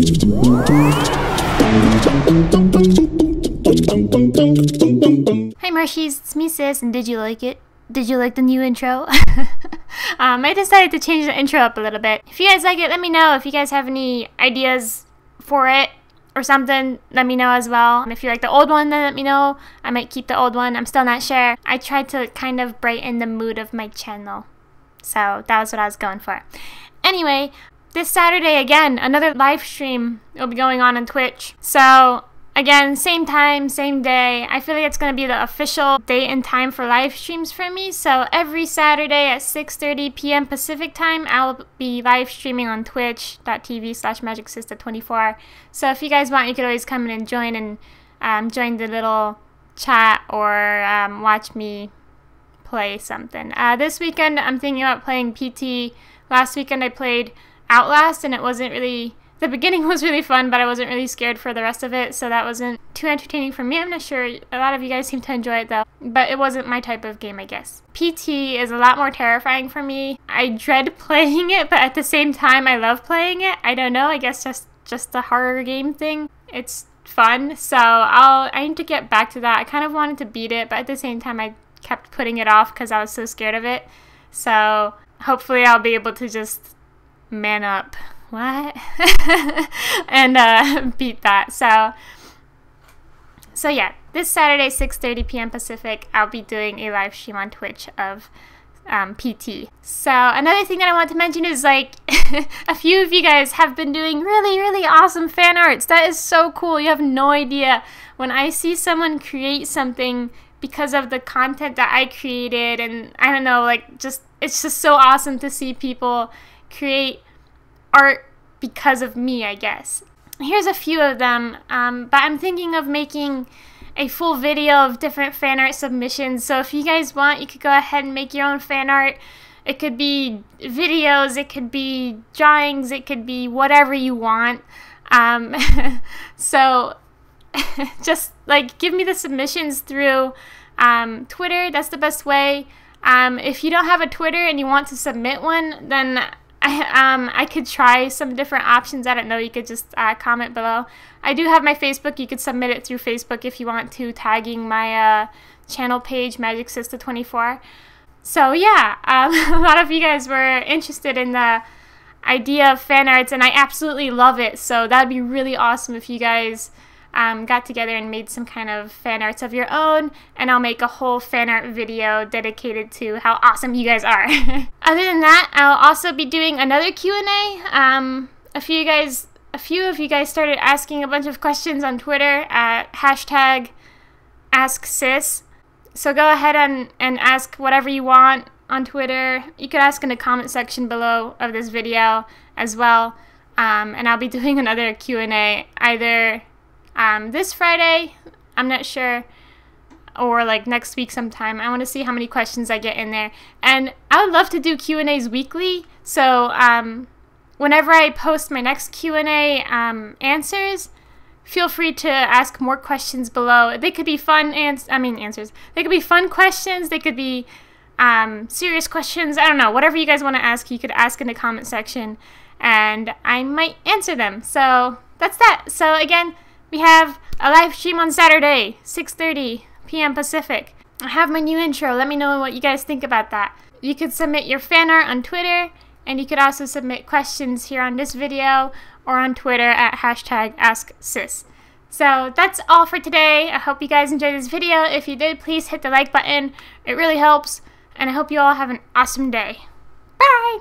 Hi Marshies, it's me sis, and did you like it? Did you like the new intro? um, I decided to change the intro up a little bit. If you guys like it, let me know. If you guys have any ideas for it or something, let me know as well. If you like the old one, then let me know. I might keep the old one. I'm still not sure. I tried to kind of brighten the mood of my channel. So that was what I was going for. Anyway, this Saturday again, another live stream will be going on on Twitch. So again, same time, same day. I feel like it's going to be the official date and time for live streams for me. So every Saturday at 6.30 p.m. Pacific time, I'll be live streaming on twitch.tv slash magicsista24. So if you guys want, you could always come in and join and um, join the little chat or um, watch me play something. Uh, this weekend, I'm thinking about playing PT. Last weekend, I played Outlast, and it wasn't really. The beginning was really fun, but I wasn't really scared for the rest of it, so that wasn't too entertaining for me. I'm not sure. A lot of you guys seem to enjoy it though, but it wasn't my type of game, I guess. PT is a lot more terrifying for me. I dread playing it, but at the same time, I love playing it. I don't know. I guess just just the horror game thing. It's fun, so I'll I need to get back to that. I kind of wanted to beat it, but at the same time, I kept putting it off because I was so scared of it. So hopefully I'll be able to just man up. What? and uh, beat that. So so yeah, this Saturday, 6:30 p.m. Pacific, I'll be doing a live stream on Twitch of um, PT. So another thing that I want to mention is like a few of you guys have been doing really, really awesome fan arts. That is so cool. You have no idea. When I see someone create something because of the content that I created and I don't know, like just it's just so awesome to see people create art because of me, I guess. Here's a few of them, um, but I'm thinking of making a full video of different fan art submissions. So if you guys want, you could go ahead and make your own fan art. It could be videos, it could be drawings, it could be whatever you want. Um, so just like give me the submissions through um, Twitter. That's the best way. Um, if you don't have a Twitter and you want to submit one, then I, um, I could try some different options. I don't know. You could just uh, comment below. I do have my Facebook. You could submit it through Facebook if you want to, tagging my uh, channel page, Magic Sista 24 So yeah, um, a lot of you guys were interested in the idea of fan arts, and I absolutely love it. So that'd be really awesome if you guys um, got together and made some kind of fan arts of your own, and I'll make a whole fan art video dedicated to how awesome you guys are. Other than that, I'll also be doing another Q&A. Um, a few guys, a few of you guys started asking a bunch of questions on Twitter at hashtag AskSis. So go ahead and, and ask whatever you want on Twitter. You could ask in the comment section below of this video as well. Um, and I'll be doing another Q&A either um, this Friday. I'm not sure. Or like next week sometime. I want to see how many questions I get in there. And I would love to do Q&As weekly. So um, whenever I post my next Q&A um, answers, feel free to ask more questions below. They could be fun ans- I mean answers. They could be fun questions. They could be um, serious questions. I don't know. Whatever you guys want to ask, you could ask in the comment section, and I might answer them. So that's that. So again, we have a live stream on Saturday, 6.30 p.m. Pacific. I have my new intro. Let me know what you guys think about that. You could submit your fan art on Twitter, and you could also submit questions here on this video or on Twitter at hashtag AskSis. So that's all for today. I hope you guys enjoyed this video. If you did, please hit the like button. It really helps. And I hope you all have an awesome day. Bye!